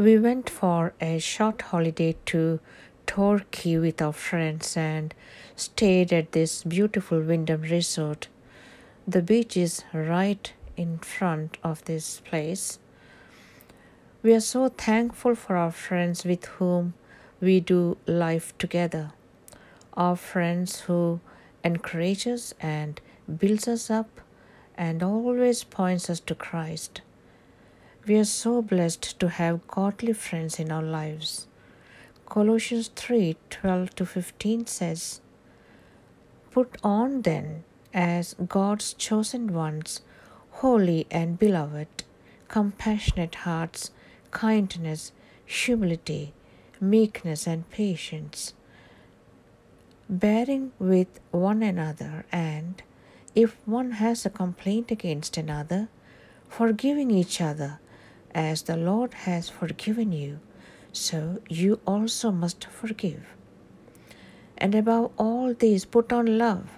We went for a short holiday to Torquay with our friends and stayed at this beautiful Wyndham resort. The beach is right in front of this place. We are so thankful for our friends with whom we do life together. Our friends who encourage us and builds us up and always points us to Christ. We are so blessed to have godly friends in our lives. Colossians 3 12 to 15 says, Put on then, as God's chosen ones, holy and beloved, compassionate hearts, kindness, humility, meekness, and patience, bearing with one another, and if one has a complaint against another, forgiving each other as the Lord has forgiven you, so you also must forgive. And above all these, put on love,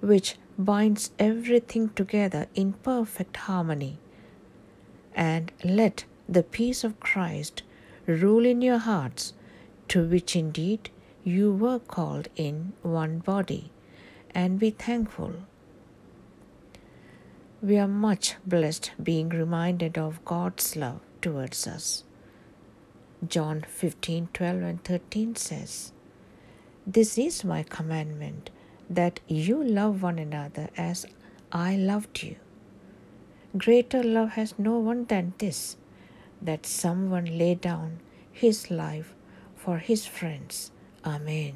which binds everything together in perfect harmony. And let the peace of Christ rule in your hearts, to which indeed you were called in one body, and be thankful. We are much blessed being reminded of God's love towards us. John 15 12 and 13 says, This is my commandment that you love one another as I loved you. Greater love has no one than this, that someone lay down his life for his friends. Amen.